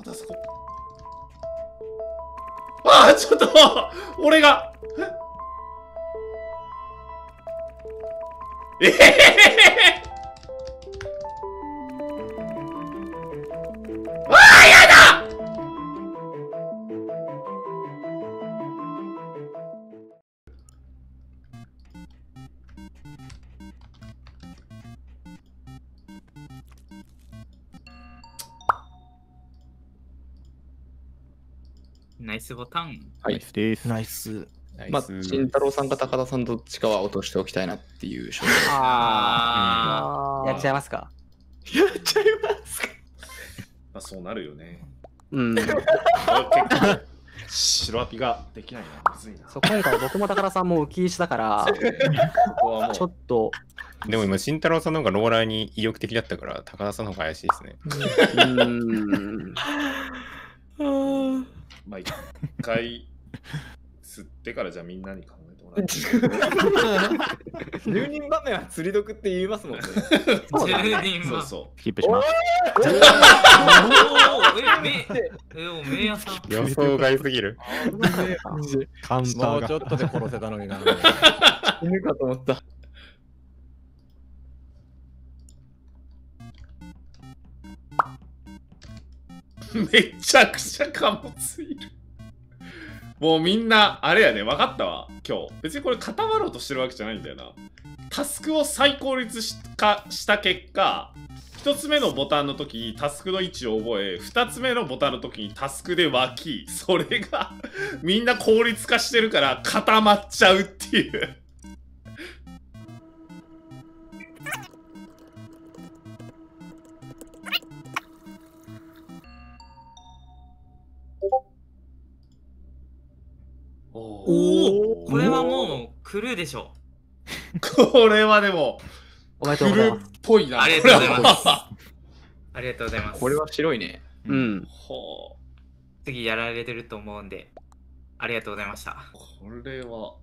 またそこ。ああ、ちょっと 俺がええへナイスボタン。はいナイスです。ナイス。まあ、慎太郎さんか高田さんどっちかは落としておきたいなっていう勝負。あやっちゃいますか。やっちゃいますか。まあ、そうなるよね。うん。白アピができないな。むずいな。そう今回僕も高田さんも浮き石だから、ここはもうちょっと、でも今、慎太郎さんの方がローラーに意欲的だったから、高田さんの方が怪しいですね。うーん。まあ、一回吸ってからじゃあみんなに考えてもらって。10人場面は釣り毒って言いますもんね。そうだね10人は。そうそスキップします。おーえ、め、え、おめえやさん。予想外すぎる。カウンタもう。ちょっとで殺せたのにな。死ぬかと思った。めちゃくちゃ貨物いる。もうみんな、あれやね、分かったわ、今日。別にこれ固まろうとしてるわけじゃないんだよな。タスクを再効率しかした結果、1つ目のボタンの時にタスクの位置を覚え、2つ目のボタンの時にタスクで脇、それがみんな効率化してるから固まっちゃうっていう。おおおこれはもう、クルーでしょ。これはでも、おめでとうございます。っぽいな。ありがとうございますありがとうございます。これは白いね。うん。ほ次やられてると思うんで、ありがとうございました。うこれは。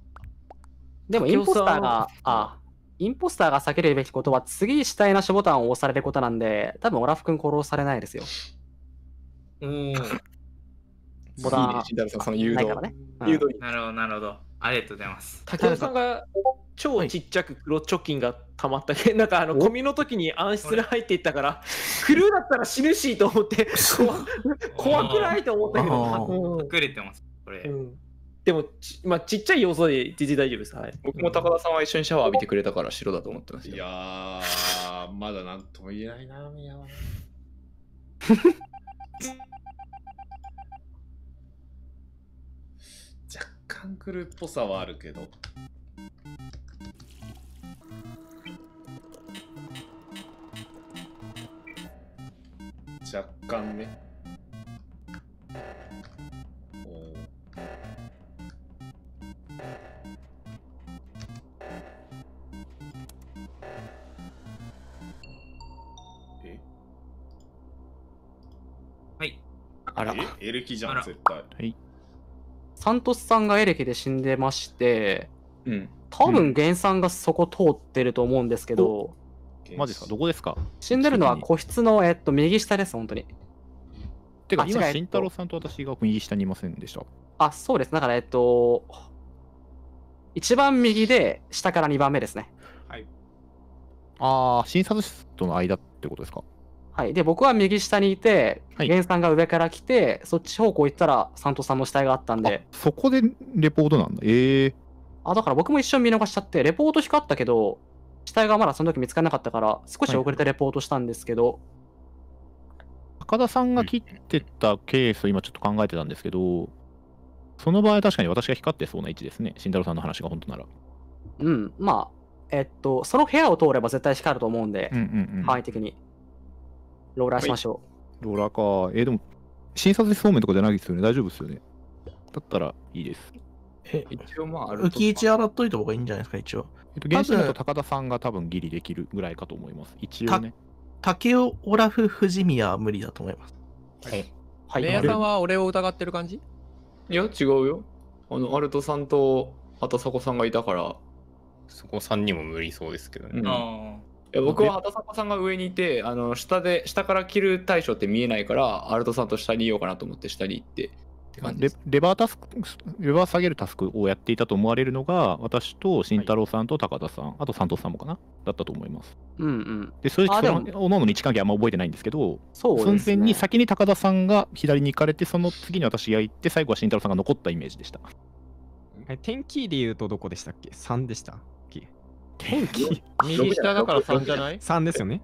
でもインポスターが、あ、インポスターが避けるべきことは次死体なしボタンを押されることなんで、多分オラフ君殺されないですよ。おお、ボタンさん、その誘導ね。うん誘導なるほど、なるほど。ありがとうございます。竹雄さんが超ちっちゃく黒貯金が溜まったけ、なんかあの、お？ゴミの時に暗室に入っていったから、クルーだったら死ぬしと思って、怖 怖くないと思ったけあど、隠れてます、これ。うんうんでもち、まあ、ちっちゃい要素で全然大丈夫です。はい。僕も高田さんは一緒にシャワー浴びてくれたから白だと思ってますよ。いやー、まだなんとも言えないな、宮は。干クルーっぽさはあるけど。若干ね。おーえ？はい。あら、え？エレキじゃん、絶対。サントスさんがエレキで死んでまして、うん。多分原産がそこ通ってると思うんですけど、マジですか？どこですか？死んでるのは個室の、えっと、右下です、本当に。てか、今、慎太郎さんと私が右下にいませんでした。あ、そうです。だから、えっと、一番右で、下から2番目ですね。ああ、診察室との間ってことですか？はい。で、僕は右下にいて、はい原さんが上から来て、そっち方向行ったら、サントさんの死体があったんで、あそこでレポートなんだ。ええあ、だから僕も一瞬見逃しちゃって、レポート光ったけど、死体がまだその時見つからなかったから、少し遅れてレポートしたんですけど、高田さんが切ってたケースを今ちょっと考えてたんですけど、その場合確かに私が光ってそうな位置ですね。慎太郎さんの話が本当なら。うん、まあ、えっと、その部屋を通れば絶対光ると思うんでうん、うんうん。範囲的に。ローラーしましょローラーか。えーでも、診察室方面とかじゃないですよね。大丈夫ですよね。だったらいいです。え、一応まあ、ある浮き位洗っといた方がいいんじゃないですか、一応。えっと、原神だと高田さんが多分ギリできるぐらいかと思います。一応ね。竹雄、オラフ、藤宮は無理だと思います。う。はい。レイヤーさんは俺を疑ってる感じ？いや、違うよ。あの、アルトさんと、あとサコさんがいたから、そこ3人も無理そうですけどね。うんあや僕は畑坂さんが上にいてあの下で下から切る対象って見えないからアルトさんと下にいようかなと思って下に行ってって感じレですレバータスク、レバー下げるタスクをやっていたと思われるのが、私と慎太郎さんと高田さん、あと三藤さんもかなだったと思います。うんうん。で、それあでもその、おのおの位置関係あんま覚えてないんですけど、そうですね。前に先に高田さんが左に行かれて、その次に私が行って、最後は慎太郎さんが残ったイメージでした。え天気で言うとどこでしたっけ ?3 でした？天気？右下だから3じゃない ?3 ですよね。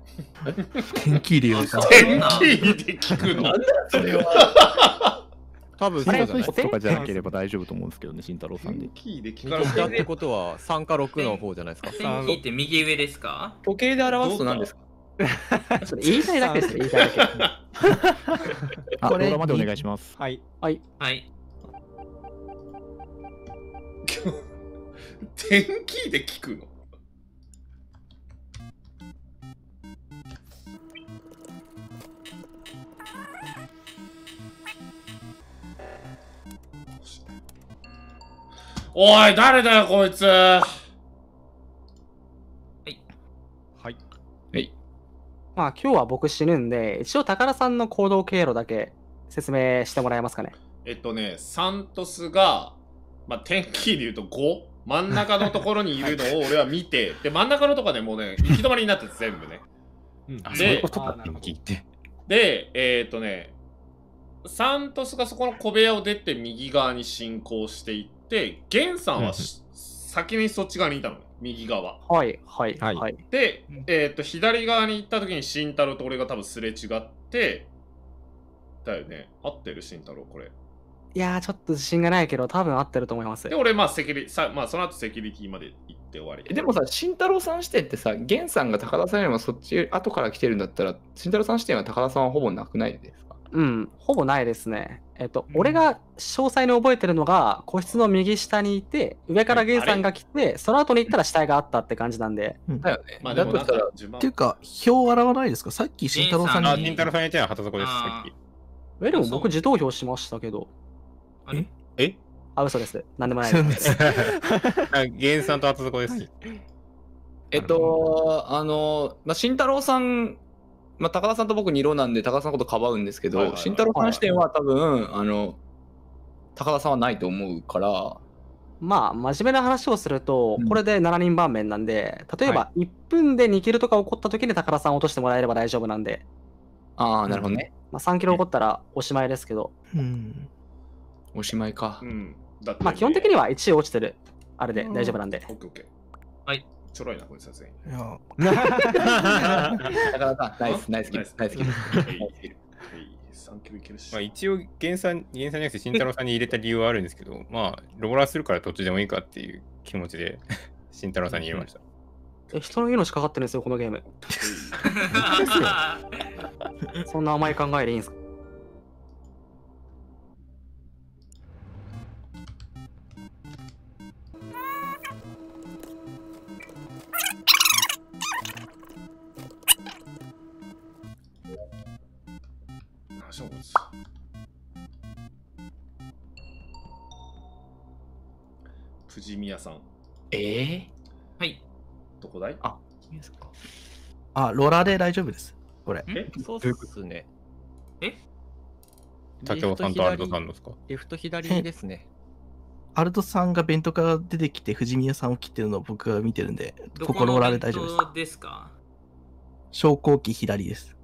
天気理由か。天気で聞くの？それは多分スそうじゃない？とかじゃなければ大丈夫と思うんですけどね、慎太郎さんで天。気で聞かれ右下っててことは3か6の方じゃないですか？天気って右上ですか？時計で表すと何ですか？それ言いたいだけですよ、言いたいだけ。あ、これまでお願いします。はい。はい。天気で聞くの？おい誰だよこいつ。はい。まあ今日は僕死ぬんで、一応高田さんの行動経路だけ説明してもらえますかね。えっとねサントスが、まあ、天気で言うと 5? 真ん中のところにいるのを 俺は見てで真ん中のところでもうね行き止まりになってて全部ね。うん。でそういうことか。今聞いて。で、えっ、とね、サントスがそこの小部屋を出て右側に進行していって、ゲンさんはし先にそっち側にいたの、右側。はい、はい、はいはい。で、えっ、と、左側に行った時に慎太郎と俺が多分すれ違って、だよね。合ってる慎太郎、これ。いやー、ちょっと自信がないけど、多分合ってると思いますで、。俺、まあ、セキュリさ、まあ、その後セキュリティまで行って終わり。でもさ慎太郎さん視点ってさ源さんが高田さんよりもそっち後から来てるんだったら慎太郎さん視点は高田さんはほぼなくないですかうん、ほぼないですね。えっと、俺が詳細に覚えてるのが、個室の右下にいて、上からゲンさんが来て、その後に行ったら死体があったって感じなんで、だよね、まあ、でもなんだとしたらっていうか、表洗わないですか？さっき慎太郎さんああ、に金太郎さんやったのは畑底です、さっき。え、でも僕自投票しましたけど、あれ？え？あ、嘘です。なんでもないです。あ源さんと畑底です。えっとあの、まあ、慎太郎さんまあ、高田さんと僕2色なんで高田さんのことかばうんですけど、はいはいはい。慎太郎さん視点は多分、あの高田さんはないと思うから。まあ、真面目な話をするとうん、これで7人盤面なんで、例えば1分で2キルとか起こった時に高田さんを落としてもらえれば大丈夫なんで、ああなるほどね、まあ、3キロ起こったらおしまいですけど、うん。おしまいか。う、ん。だって、まあ基本的には1落ちてる、あれで大丈夫なんで。オッケーオッケー。はい。ちょろいな、これさすがに。いや、高田さんナイスナイスキル。ナイスキル。はい。ナイスキル。3キロいけるし。まあ、一応、源さん、源さんじゃなくて慎太郎さんに入れた理由はあるんですけど、まあ、ローラーするからどっちでもいいかっていう気持ちで、慎太郎さんに入れました。え人の命かかってるんですよ、このゲーム。そんな甘い考えでいいんですか？何しようこいつプジミヤさん。ええはい。どこだい？あいいですかあ、ローラーで大丈夫です。これ。え？そうっすね。竹尾さんとアルトさんのですか？レフト左ですね。アルトさんが弁当から出てきて、藤宮さんを切ってるのを僕が見てるんで、どここローラーで大丈夫です。ですか？昇降機左です。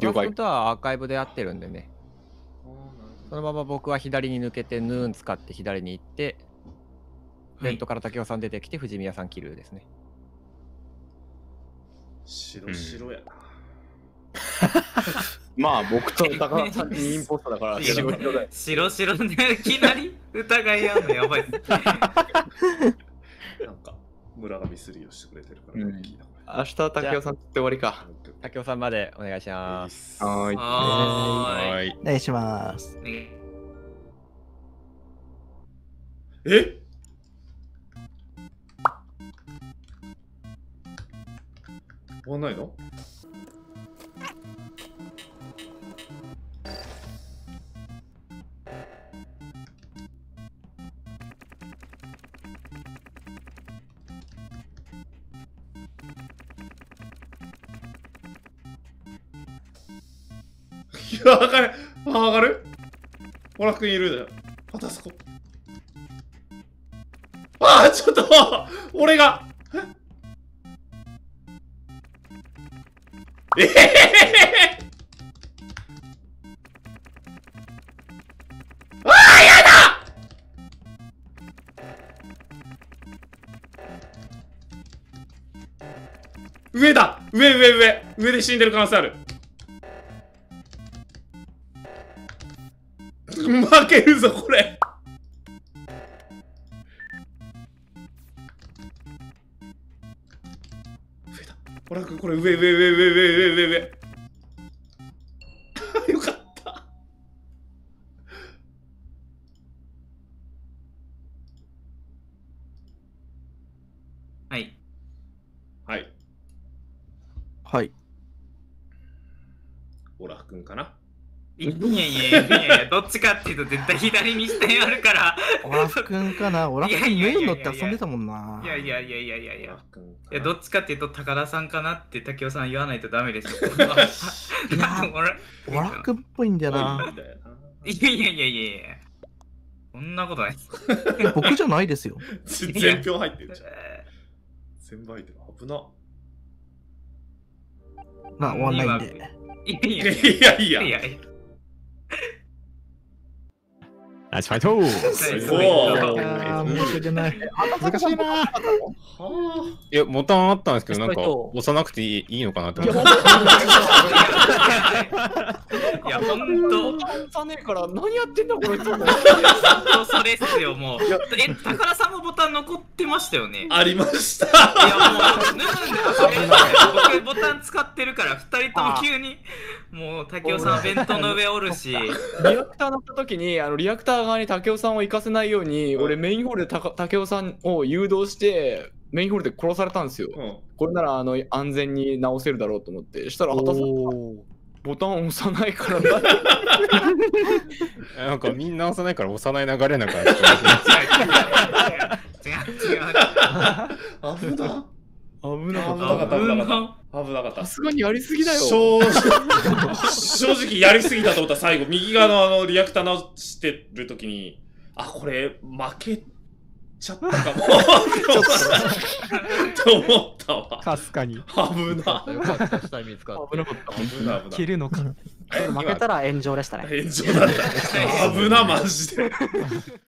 了解本当はアーカイブで合ってるんでね。そのまま僕は左に抜けて、ヌーン使って左に行って、ベントから竹尾さん出てきて、藤宮さんキルですね。白白やな。まあ僕と高田さんにインポストだから白白黒だよ白白でいきなり疑い合うのやばいっす。なんか、村がミスリーをしてくれてるから、うん聞いたこ明日竹雄さんって終わりかれ竹尾さんまでお願いします。はーい。お願いします。ねえ？終わんないの？わかる。あ、わかる？オラクンいるじゃん。またそこ。あー、ちょっと俺が。ええへ。あー、やだ！上だ。上上上。上で死んでる可能性ある。負けるぞ、これ。増えた。ほら、これ上、上、上、上、上、上、上、上。よかった。はい。はい。はい。オラ君かないやいやいやいやいや、どっちかっていうと絶対左に下にあるから。オラフ君かな？オラフいやい君やいやいやメイン乗って遊んでたもんな。いやいやいやいやいやいやいや、どっちかっていうと高田さんかなって竹雄さん言わないとダメですよ。いや 俺オラフ君っぽいんだよな。いやいやいやいやいや。そんなことないです。僕じゃないですよ。全 票入ってるじゃん全部入ってる危なまあ、終わんないんで。いやいいやいやいややいやいや。ナイスファイトおおーあー、申し訳ない。難しいな。いや、ボタンあったんですけど、なんか押さなくていいいいのかなって思って。いや、ほんと、押さねえから何やってんだこの人も。ほんとそれっすよ、もう。え、高田さんもボタン残ってましたよね。ありましたいやもう、脱んで僕ボタン使ってるから、二人とも急に、もう、竹雄さん弁当の上おるし、リアクター乗った時にあのリアクター側に武雄さんを行かせないように、俺メインホールでたか武雄さんを誘導してメインホールで殺されたんですよ。うんこれならあの安全に直せるだろうと思って。したら畑さんボタン押さないからな なんかみんな押さないから押さない流れなんか。違う違う違う違う違う。危な危なかった危なかなった危なかったさすがにやりすぎだよ。正直正直やりすぎたと思った最後右側のあのリアクター直してる時にあこれ負けちゃったかもって思ったわかすかに。危なよかった、見つか。危なかった。危な危な切るのか。負けたら炎上でしたね。炎上だった 危なマジで